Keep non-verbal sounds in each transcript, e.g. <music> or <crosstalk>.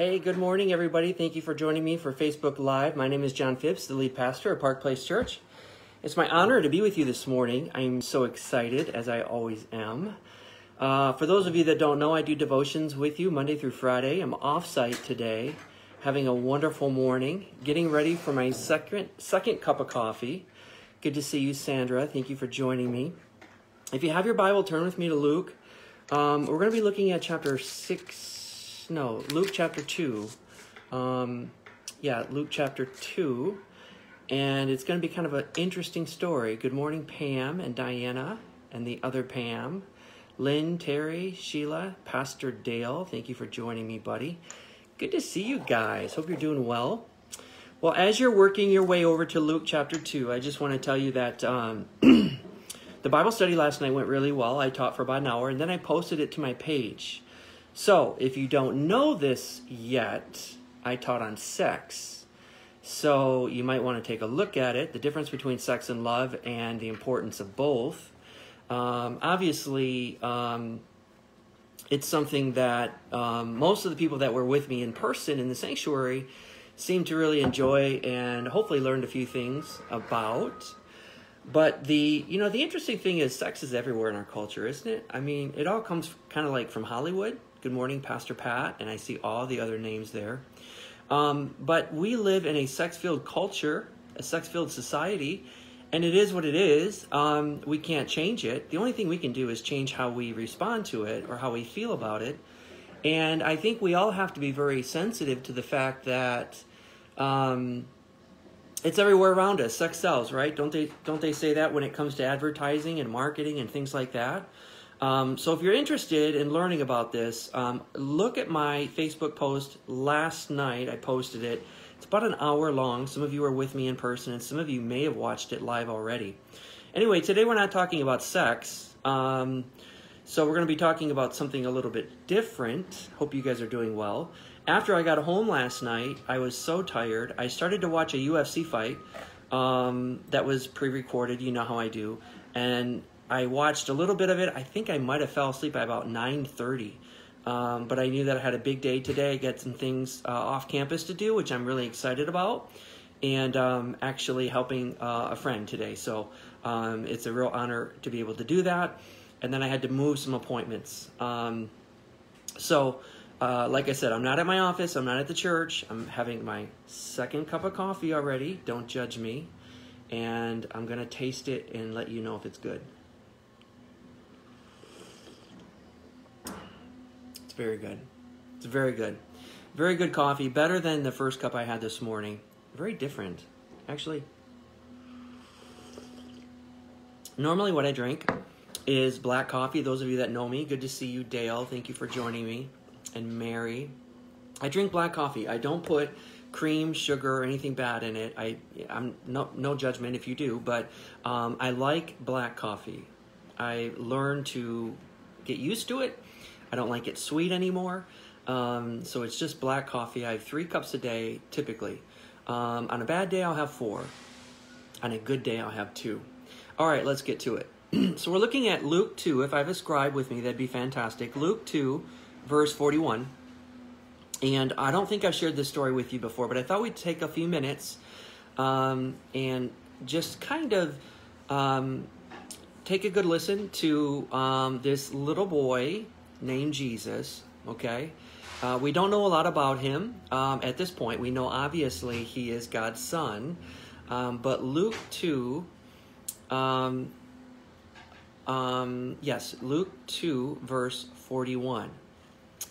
Hey, good morning, everybody. Thank you for joining me for Facebook Live. My name is John Phipps, the lead pastor at Park Place Church. It's my honor to be with you this morning. I'm so excited, as I always am. Uh, for those of you that don't know, I do devotions with you Monday through Friday. I'm off site today, having a wonderful morning, getting ready for my second second cup of coffee. Good to see you, Sandra. Thank you for joining me. If you have your Bible, turn with me to Luke. Um, we're going to be looking at chapter six. No, Luke chapter two. Um, yeah, Luke chapter two and it's going to be kind of an interesting story. Good morning, Pam and Diana and the other Pam. Lynn, Terry, Sheila, Pastor Dale, thank you for joining me, buddy. Good to see you guys. Hope you're doing well. Well, as you're working your way over to Luke chapter 2, I just want to tell you that um, <clears throat> the Bible study last night went really well. I taught for about an hour, and then I posted it to my page. So, if you don't know this yet, I taught on sex so you might want to take a look at it, the difference between sex and love, and the importance of both. Um, obviously, um, it's something that um, most of the people that were with me in person in the sanctuary seemed to really enjoy and hopefully learned a few things about. But the you know the interesting thing is sex is everywhere in our culture, isn't it? I mean, it all comes kind of like from Hollywood. Good morning, Pastor Pat, and I see all the other names there. Um, but we live in a sex filled culture, a sex filled society, and it is what it is. Um, we can't change it. The only thing we can do is change how we respond to it or how we feel about it. And I think we all have to be very sensitive to the fact that um, it's everywhere around us. Sex sells, right? Don't they? Don't they say that when it comes to advertising and marketing and things like that? Um, so if you're interested in learning about this, um, look at my Facebook post last night. I posted it. It's about an hour long. Some of you are with me in person, and some of you may have watched it live already. Anyway, today we're not talking about sex. Um, so we're going to be talking about something a little bit different. Hope you guys are doing well. After I got home last night, I was so tired. I started to watch a UFC fight um, that was pre-recorded. You know how I do, and I watched a little bit of it. I think I might have fell asleep by about 9:30. Um, but I knew that I had a big day today. I got some things uh, off campus to do, which I'm really excited about, and um, actually helping uh, a friend today. So um, it's a real honor to be able to do that. And then I had to move some appointments. Um, so, uh, like I said, I'm not at my office. I'm not at the church. I'm having my second cup of coffee already. Don't judge me. And I'm going to taste it and let you know if it's good. Very good. It's very good. Very good coffee. Better than the first cup I had this morning. Very different. Actually, normally what I drink is black coffee. Those of you that know me, good to see you, Dale. Thank you for joining me. And Mary. I drink black coffee. I don't put cream, sugar, or anything bad in it. I, I'm no, no judgment if you do, but um, I like black coffee. I learned to get used to it I don't like it sweet anymore. Um, so it's just black coffee. I have three cups a day typically. Um, on a bad day, I'll have four. On a good day, I'll have two. All right, let's get to it. <clears throat> so we're looking at Luke 2. If I have a scribe with me, that'd be fantastic. Luke 2, verse 41. And I don't think I've shared this story with you before, but I thought we'd take a few minutes um, and just kind of um, take a good listen to um, this little boy named Jesus, okay? Uh, we don't know a lot about him um, at this point. We know obviously he is God's son, um, but Luke 2, um, um yes, Luke 2, verse 41.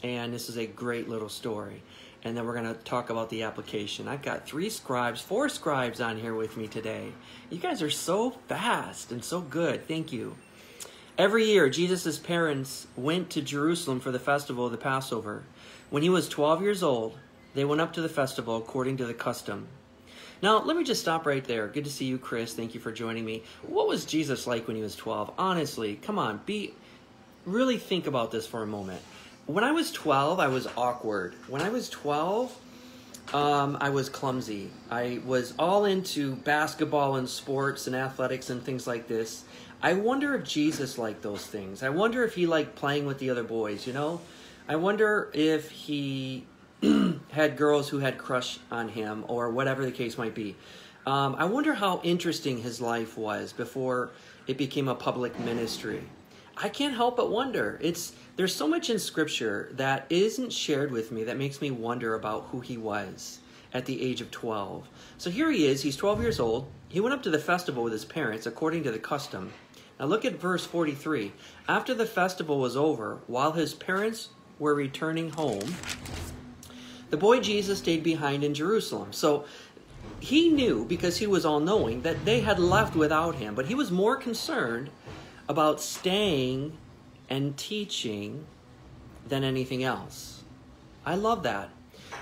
And this is a great little story. And then we're going to talk about the application. I've got three scribes, four scribes on here with me today. You guys are so fast and so good. Thank you. Every year, Jesus' parents went to Jerusalem for the festival of the Passover. When he was 12 years old, they went up to the festival according to the custom. Now, let me just stop right there. Good to see you, Chris. Thank you for joining me. What was Jesus like when he was 12? Honestly, come on, be really think about this for a moment. When I was 12, I was awkward. When I was 12, um, I was clumsy. I was all into basketball and sports and athletics and things like this. I wonder if Jesus liked those things. I wonder if he liked playing with the other boys, you know? I wonder if he <clears throat> had girls who had crush on him or whatever the case might be. Um, I wonder how interesting his life was before it became a public ministry. I can't help but wonder. It's there's so much in scripture that isn't shared with me that makes me wonder about who he was at the age of 12. So here he is, he's 12 years old. He went up to the festival with his parents according to the custom. Now look at verse 43. After the festival was over, while his parents were returning home, the boy Jesus stayed behind in Jerusalem. So he knew, because he was all knowing, that they had left without him, but he was more concerned about staying and teaching than anything else. I love that.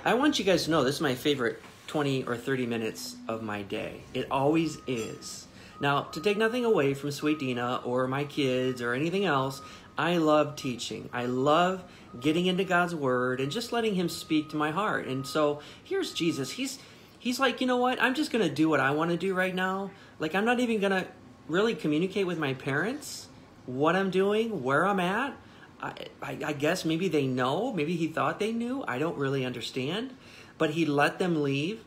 I want you guys to know this is my favorite 20 or 30 minutes of my day. It always is. Now, to take nothing away from Sweet Dina or my kids or anything else, I love teaching. I love getting into God's word and just letting him speak to my heart. And so here's Jesus. He's he's like, "You know what? I'm just going to do what I want to do right now. Like I'm not even going to really communicate with my parents what I'm doing, where I'm at. I, I, I guess maybe they know. Maybe he thought they knew. I don't really understand. But he let them leave.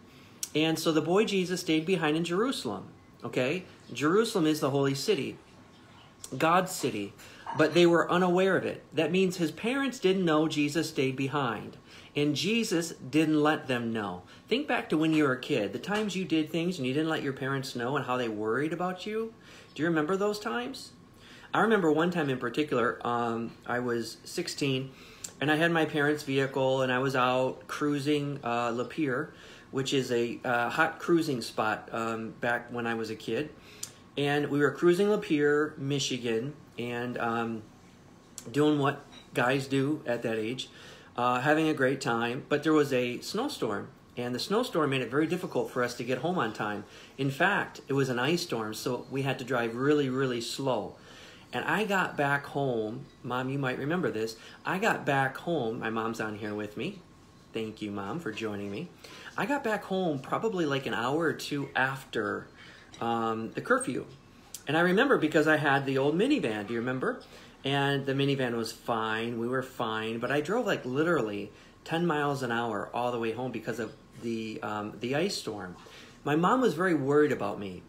And so the boy Jesus stayed behind in Jerusalem. Okay? Jerusalem is the holy city, God's city but they were unaware of it. That means his parents didn't know Jesus stayed behind. And Jesus didn't let them know. Think back to when you were a kid, the times you did things and you didn't let your parents know and how they worried about you. Do you remember those times? I remember one time in particular, um, I was 16 and I had my parents' vehicle and I was out cruising uh, Lapeer, which is a uh, hot cruising spot um, back when I was a kid. And we were cruising Lapeer, Michigan, and um, doing what guys do at that age, uh, having a great time. But there was a snowstorm, and the snowstorm made it very difficult for us to get home on time. In fact, it was an ice storm, so we had to drive really, really slow. And I got back home. Mom, you might remember this. I got back home. My mom's on here with me. Thank you, Mom, for joining me. I got back home probably like an hour or two after um, the curfew. And I remember because I had the old minivan. Do you remember? And the minivan was fine. We were fine. But I drove like literally 10 miles an hour all the way home because of the, um, the ice storm. My mom was very worried about me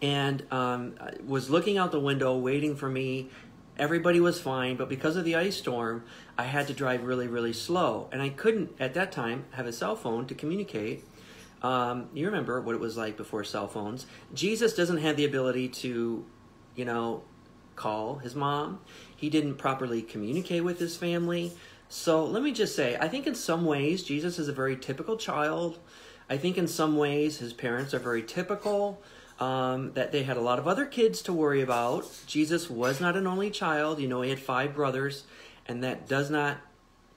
and um, was looking out the window, waiting for me. Everybody was fine, but because of the ice storm, I had to drive really, really slow. And I couldn't, at that time, have a cell phone to communicate um, you remember what it was like before cell phones. Jesus doesn't have the ability to, you know, call his mom. He didn't properly communicate with his family. So let me just say, I think in some ways, Jesus is a very typical child. I think in some ways, his parents are very typical. Um, that they had a lot of other kids to worry about. Jesus was not an only child. You know, he had five brothers, and that does not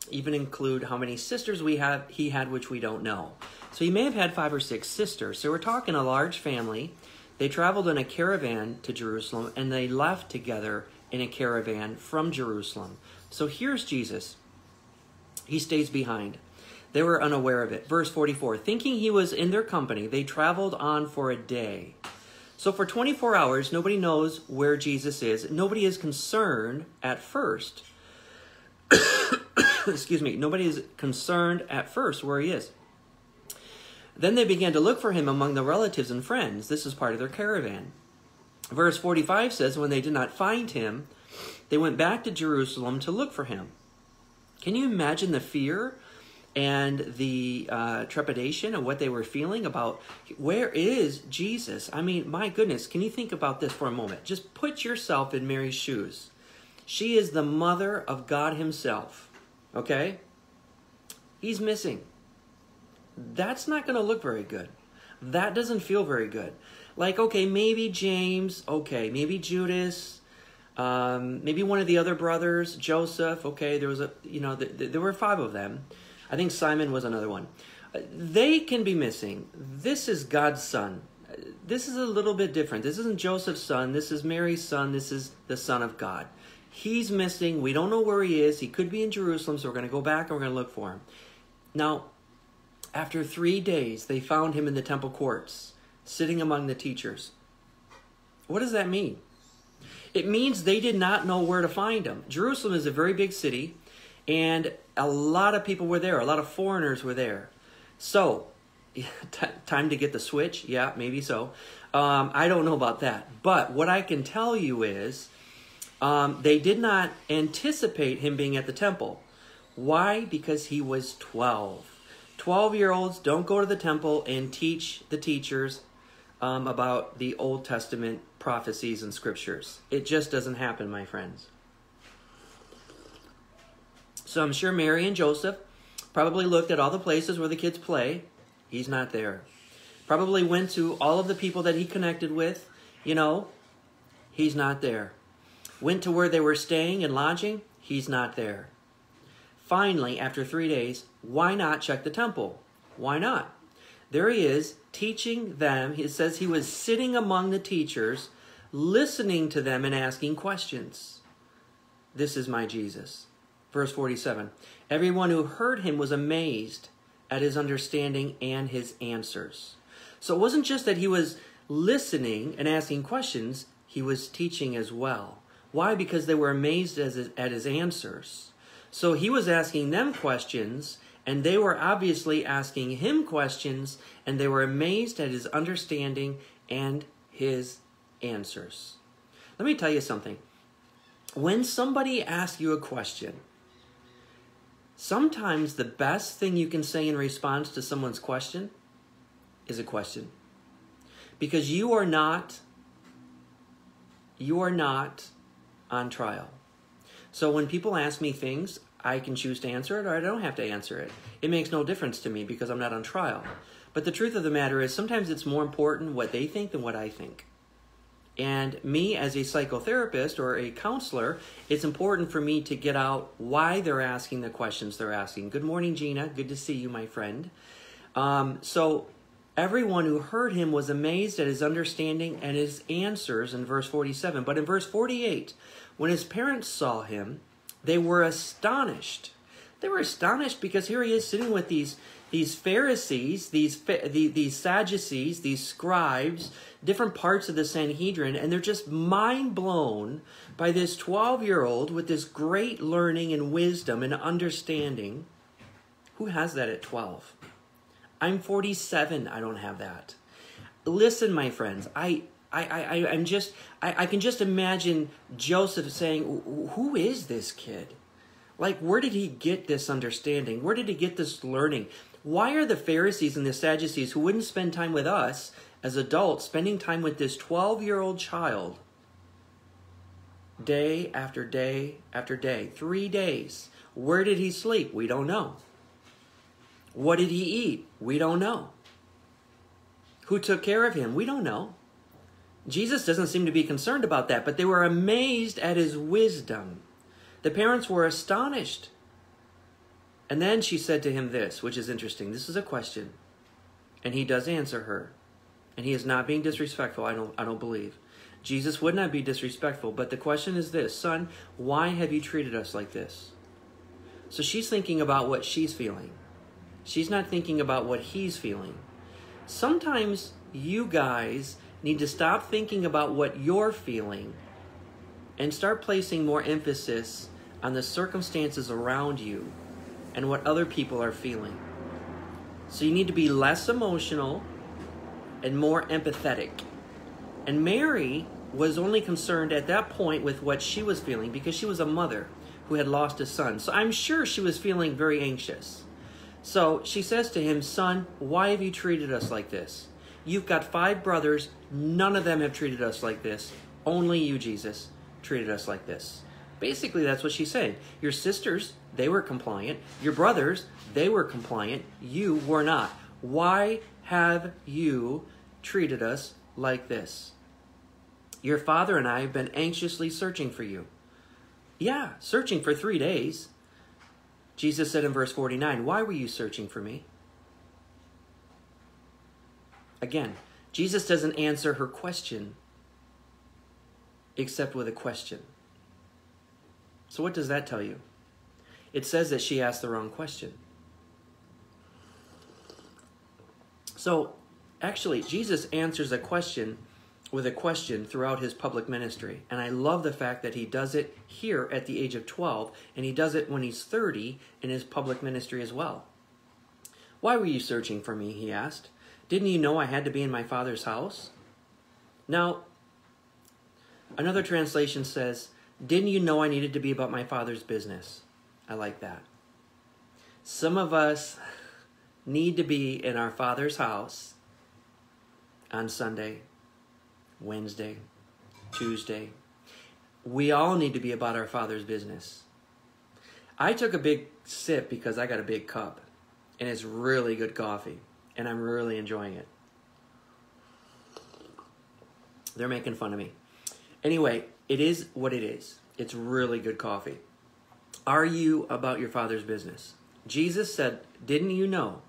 even include how many sisters we have he had, which we don't know. So he may have had five or six sisters. So we're talking a large family. They traveled in a caravan to Jerusalem and they left together in a caravan from Jerusalem. So here's Jesus. He stays behind. They were unaware of it. Verse 44 Thinking he was in their company, they traveled on for a day. So for 24 hours, nobody knows where Jesus is. Nobody is concerned at first. <coughs> Excuse me. Nobody is concerned at first where he is. Then they began to look for him among the relatives and friends. This is part of their caravan. Verse 45 says, When they did not find him, they went back to Jerusalem to look for him. Can you imagine the fear and the uh, trepidation of what they were feeling about where is Jesus? I mean, my goodness, can you think about this for a moment? Just put yourself in Mary's shoes. She is the mother of God Himself, okay? He's missing that's not going to look very good. That doesn't feel very good. Like, okay, maybe James, okay, maybe Judas, um, maybe one of the other brothers, Joseph, okay, there was a, you know, th- th- there were five of them. I think Simon was another one. Uh, they can be missing. This is God's son. Uh, this is a little bit different. This isn't Joseph's son. This is Mary's son. This is the son of God. He's missing. We don't know where he is. He could be in Jerusalem, so we're going to go back and we're going to look for him. Now, after three days, they found him in the temple courts, sitting among the teachers. What does that mean? It means they did not know where to find him. Jerusalem is a very big city, And a lot of people were there, a lot of foreigners were there. So, <laughs> t- time to get the switch? Yeah, maybe so. Um, I don't know about that. But what I can tell you is um, they did not anticipate him being at the temple. Why? Because he was 12. 12 year olds don't go to the temple and teach the teachers um, about the Old Testament prophecies and scriptures. It just doesn't happen, my friends. So I'm sure Mary and Joseph probably looked at all the places where the kids play. He's not there. Probably went to all of the people that he connected with. You know, he's not there. Went to where they were staying and lodging. He's not there. Finally, after three days, why not check the temple? Why not? There he is teaching them. He says he was sitting among the teachers, listening to them and asking questions. This is my Jesus. Verse 47 Everyone who heard him was amazed at his understanding and his answers. So it wasn't just that he was listening and asking questions, he was teaching as well. Why? Because they were amazed at his answers. So he was asking them questions, and they were obviously asking him questions, and they were amazed at his understanding and his answers. Let me tell you something. When somebody asks you a question, sometimes the best thing you can say in response to someone's question is a question. Because you are not you are not on trial. So when people ask me things, I can choose to answer it or I don't have to answer it. It makes no difference to me because I'm not on trial. But the truth of the matter is sometimes it's more important what they think than what I think. And me as a psychotherapist or a counselor, it's important for me to get out why they're asking the questions they're asking. Good morning, Gina. Good to see you, my friend. Um, so Everyone who heard him was amazed at his understanding and his answers in verse 47. But in verse 48, when his parents saw him, they were astonished. They were astonished because here he is sitting with these, these Pharisees, these, these Sadducees, these scribes, different parts of the Sanhedrin, and they're just mind blown by this 12 year old with this great learning and wisdom and understanding. Who has that at 12? I'm 47. I don't have that. Listen, my friends, I I, I, I'm just, I, I can just imagine Joseph saying, Who is this kid? Like, where did he get this understanding? Where did he get this learning? Why are the Pharisees and the Sadducees, who wouldn't spend time with us as adults, spending time with this 12 year old child day after day after day? Three days. Where did he sleep? We don't know. What did he eat? We don't know. Who took care of him? We don't know. Jesus doesn't seem to be concerned about that, but they were amazed at his wisdom. The parents were astonished. And then she said to him this, which is interesting. This is a question. And he does answer her. And he is not being disrespectful, I don't I don't believe. Jesus would not be disrespectful, but the question is this, son, why have you treated us like this? So she's thinking about what she's feeling. She's not thinking about what he's feeling. Sometimes you guys need to stop thinking about what you're feeling and start placing more emphasis on the circumstances around you and what other people are feeling. So you need to be less emotional and more empathetic. And Mary was only concerned at that point with what she was feeling because she was a mother who had lost a son. So I'm sure she was feeling very anxious. So she says to him, Son, why have you treated us like this? You've got five brothers. None of them have treated us like this. Only you, Jesus, treated us like this. Basically, that's what she's saying. Your sisters, they were compliant. Your brothers, they were compliant. You were not. Why have you treated us like this? Your father and I have been anxiously searching for you. Yeah, searching for three days. Jesus said in verse 49, Why were you searching for me? Again, Jesus doesn't answer her question except with a question. So, what does that tell you? It says that she asked the wrong question. So, actually, Jesus answers a question with a question throughout his public ministry. And I love the fact that he does it here at the age of 12, and he does it when he's 30 in his public ministry as well. Why were you searching for me? He asked. Didn't you know I had to be in my father's house? Now, another translation says, Didn't you know I needed to be about my father's business? I like that. Some of us need to be in our father's house on Sunday Wednesday, Tuesday. We all need to be about our Father's business. I took a big sip because I got a big cup, and it's really good coffee, and I'm really enjoying it. They're making fun of me. Anyway, it is what it is. It's really good coffee. Are you about your Father's business? Jesus said, Didn't you know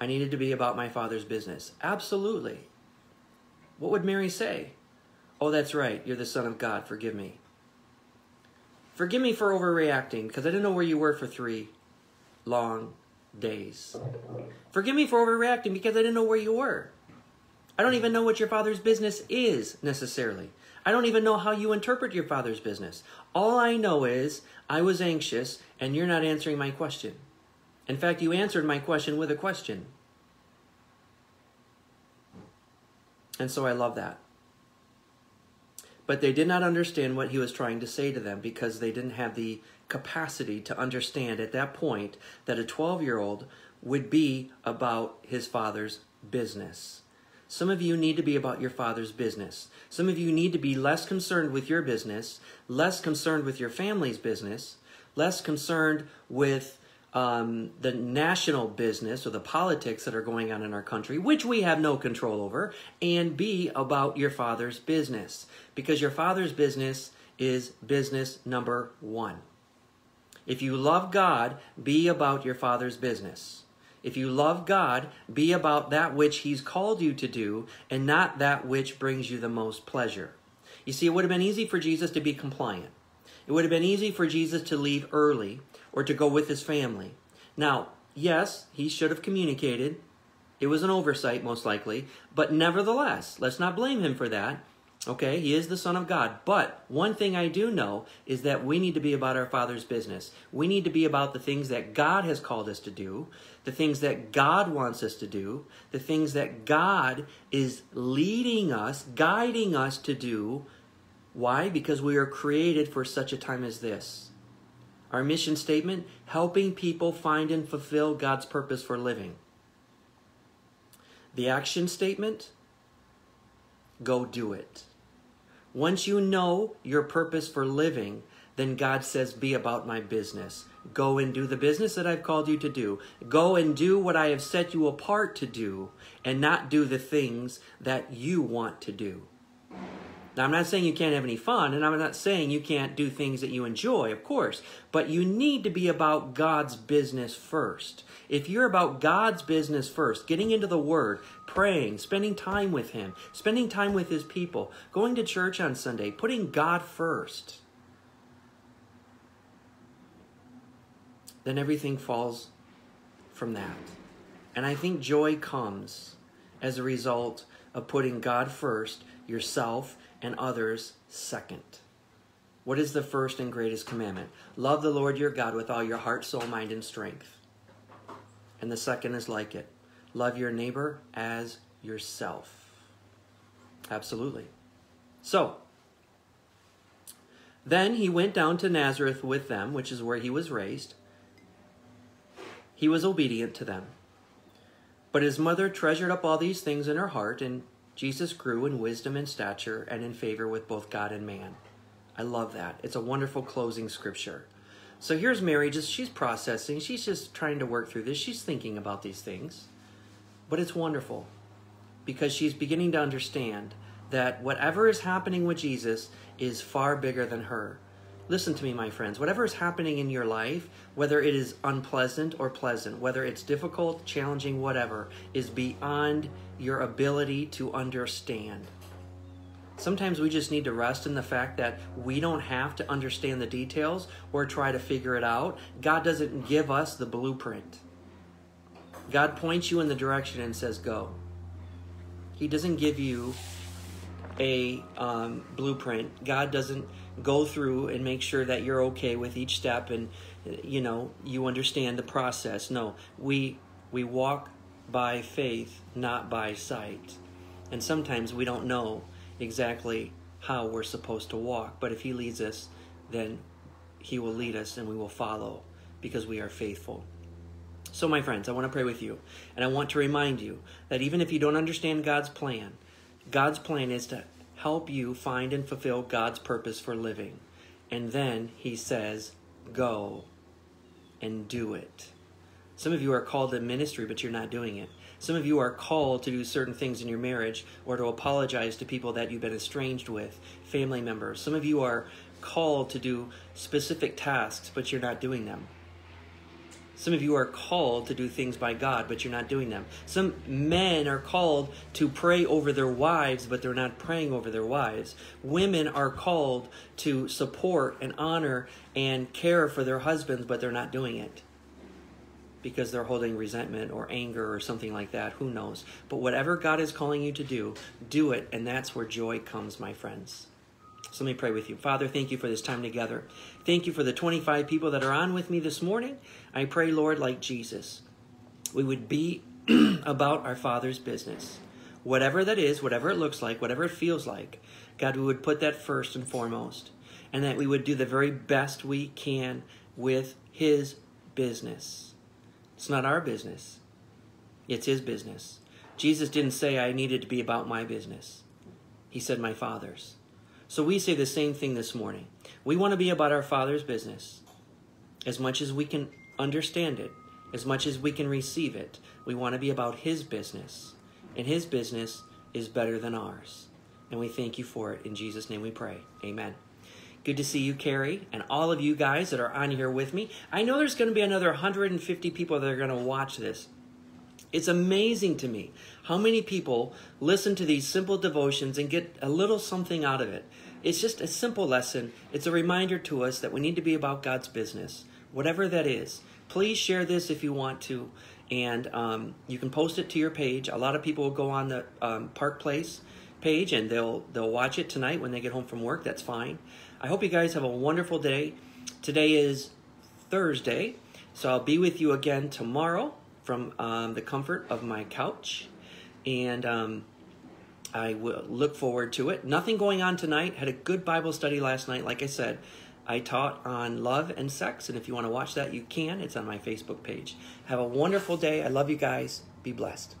I needed to be about my Father's business? Absolutely. What would Mary say? Oh, that's right. You're the Son of God. Forgive me. Forgive me for overreacting because I didn't know where you were for three long days. Forgive me for overreacting because I didn't know where you were. I don't even know what your father's business is necessarily. I don't even know how you interpret your father's business. All I know is I was anxious and you're not answering my question. In fact, you answered my question with a question. And so I love that. But they did not understand what he was trying to say to them because they didn't have the capacity to understand at that point that a 12 year old would be about his father's business. Some of you need to be about your father's business. Some of you need to be less concerned with your business, less concerned with your family's business, less concerned with um, the national business or the politics that are going on in our country, which we have no control over, and be about your father's business. Because your father's business is business number one. If you love God, be about your father's business. If you love God, be about that which He's called you to do and not that which brings you the most pleasure. You see, it would have been easy for Jesus to be compliant. It would have been easy for Jesus to leave early or to go with his family. Now, yes, he should have communicated. It was an oversight, most likely. But nevertheless, let's not blame him for that. Okay, he is the Son of God. But one thing I do know is that we need to be about our Father's business. We need to be about the things that God has called us to do, the things that God wants us to do, the things that God is leading us, guiding us to do. Why? Because we are created for such a time as this. Our mission statement helping people find and fulfill God's purpose for living. The action statement go do it. Once you know your purpose for living, then God says, Be about my business. Go and do the business that I've called you to do. Go and do what I have set you apart to do, and not do the things that you want to do. Now, I'm not saying you can't have any fun, and I'm not saying you can't do things that you enjoy, of course, but you need to be about God's business first. If you're about God's business first, getting into the Word, praying, spending time with Him, spending time with His people, going to church on Sunday, putting God first, then everything falls from that. And I think joy comes as a result of putting God first, yourself, and others second. What is the first and greatest commandment? Love the Lord your God with all your heart, soul, mind, and strength. And the second is like it love your neighbor as yourself. Absolutely. So, then he went down to Nazareth with them, which is where he was raised. He was obedient to them. But his mother treasured up all these things in her heart, and Jesus grew in wisdom and stature and in favor with both God and man. I love that. It's a wonderful closing scripture. So here's Mary, just she's processing, she's just trying to work through this. She's thinking about these things. But it's wonderful because she's beginning to understand that whatever is happening with Jesus is far bigger than her. Listen to me, my friends. Whatever is happening in your life, whether it is unpleasant or pleasant, whether it's difficult, challenging, whatever, is beyond your ability to understand. Sometimes we just need to rest in the fact that we don't have to understand the details or try to figure it out. God doesn't give us the blueprint. God points you in the direction and says, Go. He doesn't give you a um, blueprint. God doesn't go through and make sure that you're okay with each step and you know you understand the process. No, we we walk by faith, not by sight. And sometimes we don't know exactly how we're supposed to walk, but if He leads us, then He will lead us and we will follow because we are faithful. So, my friends, I want to pray with you. And I want to remind you that even if you don't understand God's plan, God's plan is to help you find and fulfill God's purpose for living. And then He says, go and do it. Some of you are called to ministry, but you're not doing it. Some of you are called to do certain things in your marriage or to apologize to people that you've been estranged with, family members. Some of you are called to do specific tasks, but you're not doing them. Some of you are called to do things by God, but you're not doing them. Some men are called to pray over their wives, but they're not praying over their wives. Women are called to support and honor and care for their husbands, but they're not doing it because they're holding resentment or anger or something like that. Who knows? But whatever God is calling you to do, do it, and that's where joy comes, my friends. So let me pray with you. Father, thank you for this time together. Thank you for the 25 people that are on with me this morning. I pray, Lord, like Jesus, we would be <clears throat> about our Father's business. Whatever that is, whatever it looks like, whatever it feels like, God, we would put that first and foremost. And that we would do the very best we can with His business. It's not our business, it's His business. Jesus didn't say I needed to be about my business, He said my Father's. So we say the same thing this morning. We want to be about our Father's business as much as we can understand it, as much as we can receive it. We want to be about His business, and His business is better than ours. And we thank you for it. In Jesus' name we pray. Amen. Good to see you, Carrie, and all of you guys that are on here with me. I know there's going to be another 150 people that are going to watch this. It's amazing to me how many people listen to these simple devotions and get a little something out of it. It's just a simple lesson. It's a reminder to us that we need to be about God's business, whatever that is. Please share this if you want to, and um, you can post it to your page. A lot of people will go on the um, Park Place page and they'll they'll watch it tonight when they get home from work. That's fine. I hope you guys have a wonderful day. Today is Thursday, so I'll be with you again tomorrow from um, the comfort of my couch, and um, I will look forward to it. Nothing going on tonight. Had a good Bible study last night. Like I said, I taught on love and sex, and if you want to watch that, you can. It's on my Facebook page. Have a wonderful day. I love you guys. Be blessed.